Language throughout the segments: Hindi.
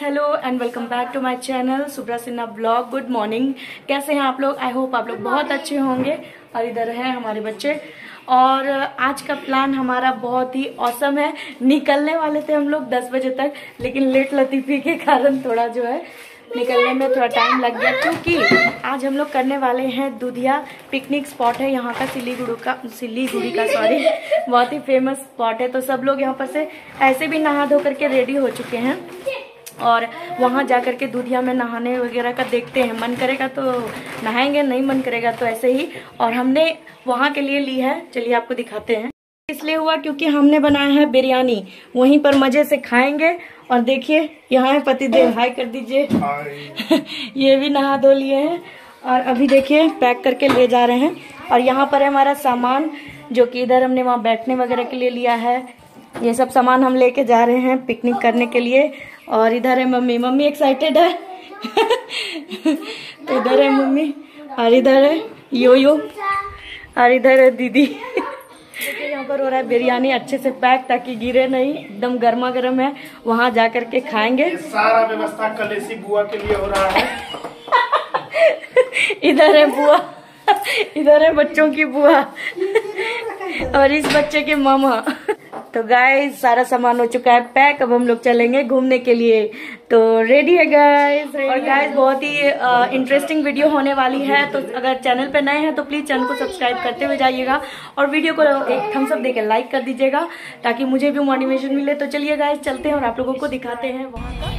Hello and welcome back to my channel Subra Sinha blog. Good morning. कैसे हैं आप लोग? आई होप आप लोग बहुत अच्छे होंगे और इधर हैं हमारे बच्चे। और आज का प्लान हमारा बहुत ही औसम है। निकलने वाले थे हम लोग 10 बजे तक लेकिन लेट लतीफी के कारण थोड़ा जो है निकलने में थोड़ा टाइम लग गया क्योंकि आज हम लोग करने वाले हैं दुधिया पिकनिक स्पॉट है। यहाँ का सिलीगुड़ी का सिलीगुड़ी का सॉरी बहुत ही फ़ेमस स्पॉट है। तो सब लोग यहाँ पर से ऐसे भी नहा धो करके रेडी हो चुके हैं। और वहाँ जा करके दूधिया में नहाने वगैरह का देखते हैं। मन करेगा तो नहाएँगे नहीं मन करेगा तो ऐसे ही। और हमने वहाँ के लिए ली है। चलिए आपको दिखाते हैं। इसलिए हुआ क्योंकि हमने बनाया है बिरयानी। वहीं पर मज़े से खाएँगे। और देखिए यहाँ है पतिदेव। हाय कर दीजिए। ये भी नहा धो लिए हैं। और अभी देखिए पैक करके ले जा रहे हैं। और यहाँ पर है हमारा सामान जो कि इधर हमने वहाँ बैठने वगैरह के लिए लिया है। ये सब सामान हम लेके जा रहे हैं पिकनिक करने के लिए। और इधर है मम्मी। मम्मी एक्साइटेड है? तो इधर है मम्मी और इधर है यो यो और इधर है दीदी। यहाँ पर हो रहा है बिरयानी अच्छे से पैक ताकि गिरे नहीं एकदम गर्मा गर्म है। वहाँ जा करके खाएँगे। सारा व्यवस्था कलेसी बुआ के लिए हो रहा है। इधर है बुआ। इधर है बच्चों की बुआ। और इस बच्चे के मामा। तो गाइस सारा सामान हो चुका है पैक अब हम लोग चलेंगे घूमने के लिए। तो रेडी है गाइस और गाइस बहुत ही इंटरेस्टिंग वीडियो होने वाली है। तो अगर चैनल पे नए हैं तो प्लीज़ चैनल को सब्सक्राइब करते हुए जाइएगा। और वीडियो को एक थम्स अप देकर लाइक कर दीजिएगा ताकि मुझे भी मोटिवेशन मिले। तो चलिए गाय चलते हैं और आप लोगों को दिखाते हैं वहाँ का।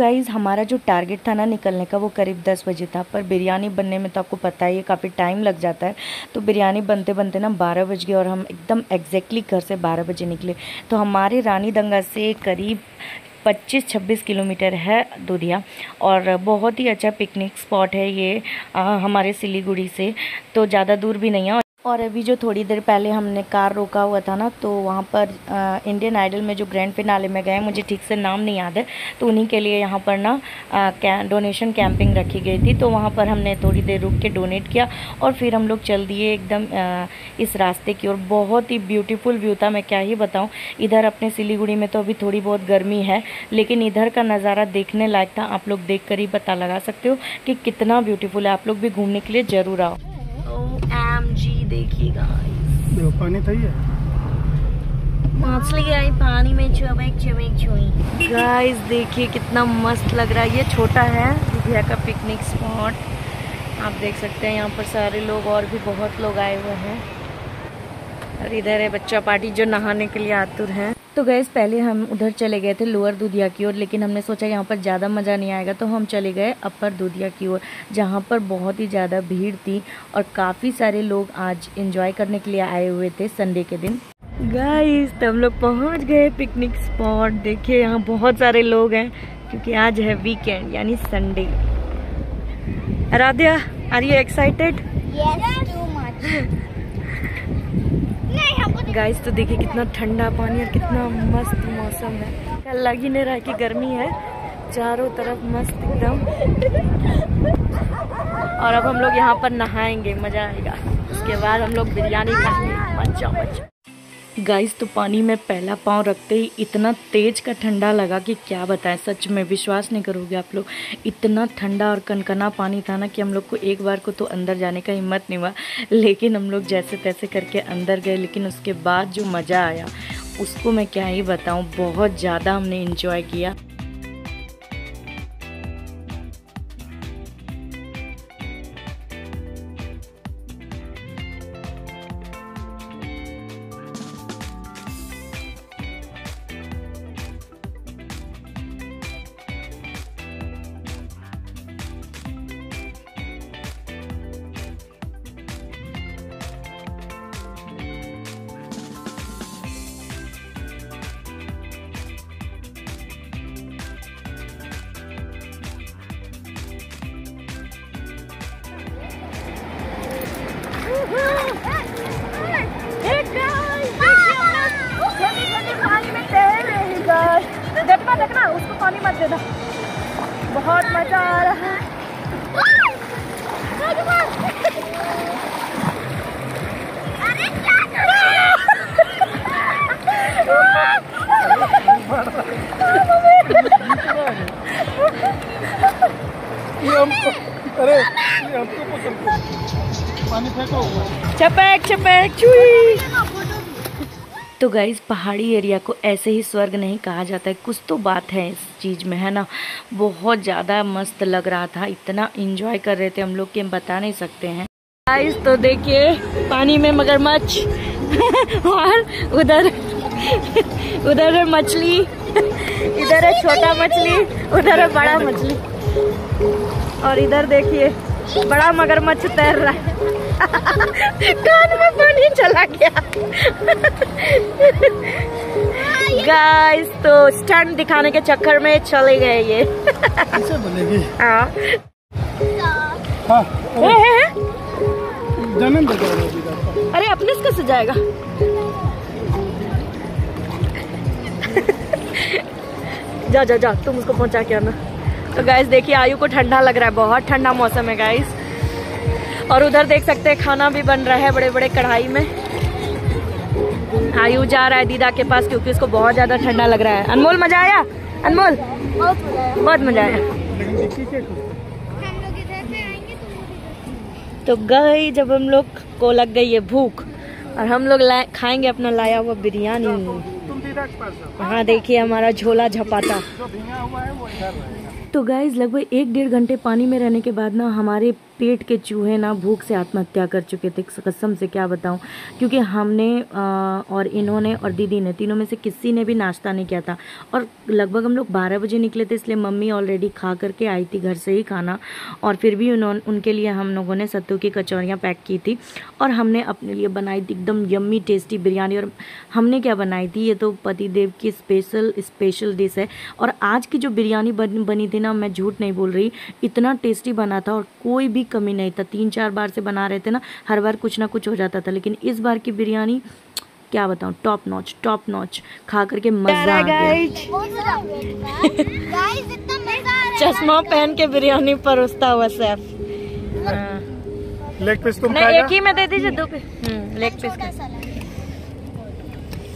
गाइज़ हमारा जो टारगेट था ना निकलने का वो करीब 10 बजे था पर बिरयानी बनने में तो आपको पता ही है काफ़ी टाइम लग जाता है। तो बिरयानी बनते बनते ना 12 बज गए और हम एकदम एग्जैक्टली घर से 12 बजे निकले। तो हमारे रानी दंगा से करीब 25-26 किलोमीटर है दूधिया और बहुत ही अच्छा पिकनिक स्पॉट है ये आ, हमारे सिलीगुड़ी से। तो ज़्यादा दूर भी नहीं है और अभी जो थोड़ी देर पहले हमने कार रोका हुआ था ना तो वहाँ पर आ, इंडियन आइडल में जो ग्रैंड फिनाले में गए मुझे ठीक से नाम नहीं याद है तो उन्हीं के लिए यहाँ पर ना कै, डोनेशन कैंपिंग रखी गई थी तो वहाँ पर हमने थोड़ी देर रुक के डोनेट किया और फिर हम लोग चल दिए एकदम आ, इस रास्ते की ओर। बहुत ही ब्यूटीफुल व्यू था मैं क्या ही बताऊँ। इधर अपने सिलीगुड़ी में तो अभी थोड़ी बहुत गर्मी है लेकिन इधर का नज़ारा देखने लायक था। आप लोग देख कर ही पता लगा सकते हो कि कितना ब्यूटीफुल है। आप लोग भी घूमने के लिए ज़रूर आओ। एम जी देखिएगा देखो पानी था ये। मछली आई पानी में चुमेक चुमेक छुई गाइस देखिए कितना मस्त लग रहा है। ये छोटा है दुधिया का पिकनिक स्पॉट आप देख सकते हैं यहाँ पर सारे लोग और भी बहुत लोग आए हुए हैं। और इधर है बच्चा पार्टी जो नहाने के लिए आतुर हैं। तो गैस पहले हम उधर चले गए थे लोअर दूधिया की ओर लेकिन हमने सोचा यहाँ पर ज़्यादा मज़ा नहीं आएगा तो हम चले गए अपर दूधिया की ओर जहाँ पर बहुत ही ज़्यादा भीड़ थी और काफ़ी सारे लोग आज इंजॉय करने के लिए आए हुए थे संडे के दिन। गाइस तो हम लोग पहुँच गए पिकनिक स्पॉट देखिए यहाँ बहुत सारे लोग हैं क्योंकि आज है वीकेंड यानी Sunday Radhiya are you excited Yes, too much. Guys तो देखिए कितना ठंडा पानी और कितना मस्त मौसम है। कल लग ही नहीं रहा कि गर्मी है। चारों तरफ़ मस्त एकदम। और अब हम लोग यहाँ पर नहाएँगे। मज़ा आएगा। उसके बाद हम लोग बिरयानी खाएँगे। मज़ा मज़ा। गाइस तो पानी में पहला पाँव रखते ही इतना तेज का ठंडा लगा कि क्या बताएँ, सच में विश्वास नहीं करोगे आप लोग। इतना ठंडा और कनकना पानी था ना कि हम लोग को एक बार को तो अंदर जाने का हिम्मत नहीं हुआ। लेकिन हम लोग जैसे तैसे करके अंदर गए, लेकिन उसके बाद जो मज़ा आया, उसको मैं क्या ही बताऊँ, बहुत ज़्यादा हमने इंजॉय किया। देखना देखना उसको पानी मत देना बहुत मज़ा आ रहा है। हमको अरे हमको पानी फेंको ऊपर। चपैक चपैक चुई। तो गाइज़ पहाड़ी एरिया को ऐसे ही स्वर्ग नहीं कहा जाता है। कुछ तो बात है इस चीज़ में, है ना? बहुत ज़्यादा मस्त लग रहा था। इतना इंजॉय कर रहे थे हम लोग कि हम बता नहीं सकते हैं। गाइज़ तो देखिए, पानी में मगरमच्छ और उधर उधर है मछली। इधर है छोटा मछली, उधर है बड़ा मछली। और इधर देखिए, बड़ा मगरमच्छ तैर रहा है। कान में पानी चला गया। गाइस तो स्टंट दिखाने के चक्कर में चले गए ये। हाँ। हाँ हे, हे, हे। अरे अपने से कैसे जाएगा? जा जा जा तुम उसको पहुँचा के आना। तो गाइस देखिए आयु को ठंडा लग रहा है बहुत ठंडा मौसम है गाइस और उधर देख सकते हैं खाना भी बन रहा है बड़े बड़े कढ़ाई में। आयु जा रहा है दीदा के पास क्योंकि उसको बहुत ज़्यादा ठंडा लग रहा है। अनमोल मज़ा आया? अनमोल? बहुत मज़ा आया। लेकिन दिखी क्या कुछ? हम लोग इधर से आएँगे तो तो गई जब हम लोग को लग गई है भूख और हम लोग खाएँगे अपना लाया हुआ बिरयानी। तुम दीदा के पास जाओ। हाँ देखिए हमारा झोला झपाटा जो भींगा हुआ है वो इधर रहेगा। तो गाइज़ लगभग एक डेढ़ घंटे पानी में रहने के बाद ना हमारे पेट के चूहे ना भूख से आत्महत्या कर चुके थे कसम से क्या बताऊँ? क्योंकि हमने और इन्होंने और दीदी ने तीनों में से किसी ने भी नाश्ता नहीं किया था। और लगभग हम लोग बारह बजे निकले थे इसलिए मम्मी ऑलरेडी खा करके आई थी घर से ही खाना। और फिर भी उन्होंने उनके लिए हम लोगों ने सत्तू की कचौरियाँ पैक की थी। और हमने अपने लिए बनाई थी एकदम यम्मी टेस्टी बिरयानी। और हमने क्या बनाई थी? ये तो पति की स्पेशल स्पेशल डिश है। और आज की जो बिरयानी बन, बनी थी ना मैं झूठ नहीं बोल रही इतना टेस्टी बना था। और कोई भी कमी नहीं था। तीन चार बार से बना रहे थे ना हर बार कुछ ना कुछ हो जाता था। लेकिन इस बार की बिरयानी क्या बताऊँ टॉप नॉच टॉप नॉच खा करके मज़ा आ गया। बहुत मज़ा गाइस इतना मज़ा आ रहा है। चश्मा पहन के बिरयानी परोसता हुआ सैफ। लेग पीस तुम नहीं एक ही में दे दीजिए दो हम्म, लेग पीस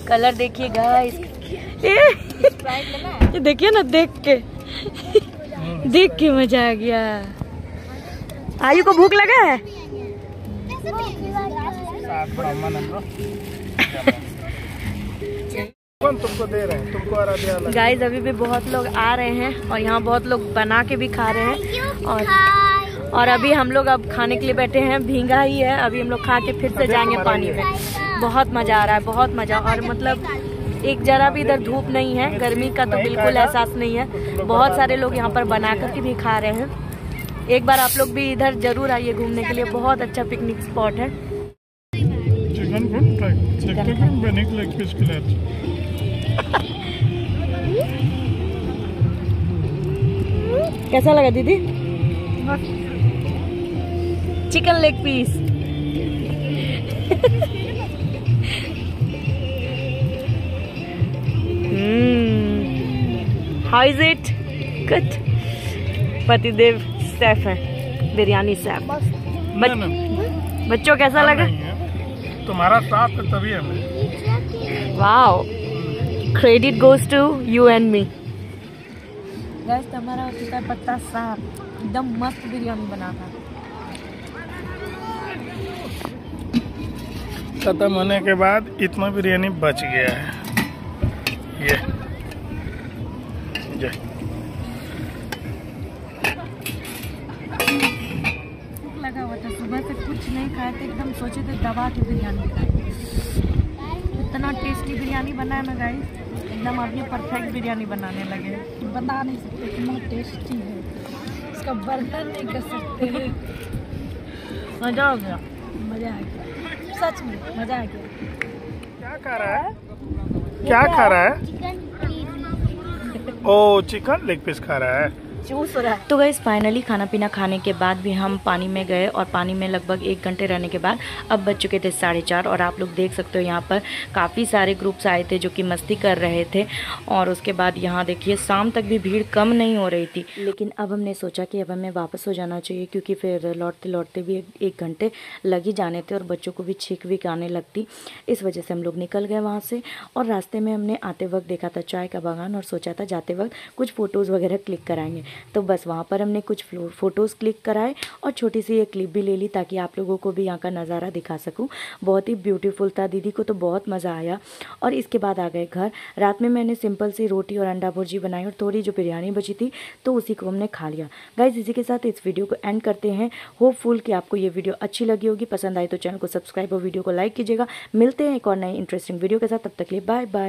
कलर देखिए गाइस ये देखिए ना देख के। देख के मज़ा आ गया। आयु को भूख लगा है? गाइस अभी भी बहुत लोग आ रहे हैं और यहाँ बहुत लोग बना के भी खा रहे हैं और और अभी हम लोग अब खाने के लिए बैठे हैं। भींगा ही है। अभी हम लोग खा के फिर से जाएँगे पानी में। बहुत मज़ा आ रहा है, बहुत मज़ा। और मतलब एक जरा भी इधर धूप नहीं है। गर्मी का तो बिल्कुल एहसास नहीं है। बहुत सारे लोग यहाँ पर बना करके भी खा रहे हैं। एक बार आप लोग भी इधर ज़रूर आइए घूमने के लिए। बहुत अच्छा पिकनिक स्पॉट है। कैसा लगा दीदी? Chicken leg piece how is it good पतिदेव सेफ़ है बिरयानी सेफ़। ना बच्चों कैसा लगा? तुम्हारा साथ तभी हमें wow. Credit goes to you and me guys हमारा है पत्ता साफ़ एकदम मस्त बिरयानी बना था। खत्म होने के बाद इतना बिरयानी बच गया है। ये ये भूख लगा हुआ था। सुबह से कुछ नहीं खाए थे एकदम सोचे थे दबा के बिरयानी खाए इतना टेस्टी बिरयानी बना है ना गाइस एकदम आप ये परफेक्ट बिरयानी बनाने लगे। बता नहीं सकते कितना टेस्टी है। इसका वर्णन नहीं कर सकते। मज़ा आ गया। मज़ा आ गया। सच में मज़ा आ गया। क्या खा रहा है? क्या खा रहा है? ओ चिकन लेग पीस खा रहा है। चूस रहा है। तो गई फाइनली खाना पीना खाने के बाद भी हम पानी में गए और पानी में लगभग एक घंटे रहने के बाद अब बज चुके थे साढ़े चार और आप लोग देख सकते हो यहाँ पर काफ़ी सारे ग्रुप्स आए थे जो कि मस्ती कर रहे थे और उसके बाद यहाँ देखिए शाम तक भी भीड़ कम नहीं हो रही थी। लेकिन अब हमने सोचा कि अब हमें वापस हो जाना चाहिए क्योंकि फिर लौटते लौटते भी एक, घंटे लग ही जाने थे और बच्चों को भी छीक विक आने लगती। इस वजह से हम लोग निकल गए वहाँ से और रास्ते में हमने आते वक्त देखा था चाय का बागान और सोचा था जाते वक्त कुछ फ़ोटोज़ वगैरह क्लिक कराएँगे। तो बस वहाँ पर हमने कुछ फ़ोटोज़ क्लिक कराए और छोटी सी ये क्लिप भी ले ली ताकि आप लोगों को भी यहाँ का नज़ारा दिखा सकूँ। बहुत ही ब्यूटीफुल था दीदी को तो बहुत मज़ा आया। और इसके बाद आ गए घर। रात में मैंने सिंपल सी रोटी और अंडा भुर्जी बनाई और थोड़ी जो बिरयानी बची थी तो उसी को हमने खा लिया। गाइज़ इसी के साथ इस वीडियो को एंड करते हैं। होपफुल कि आपको ये वीडियो अच्छी लगी होगी। पसंद आई तो चैनल को सब्सक्राइब और वीडियो को लाइक कीजिएगा। मिलते हैं एक और नई इंटरेस्टिंग वीडियो के साथ। तब तक लिए बाय बाय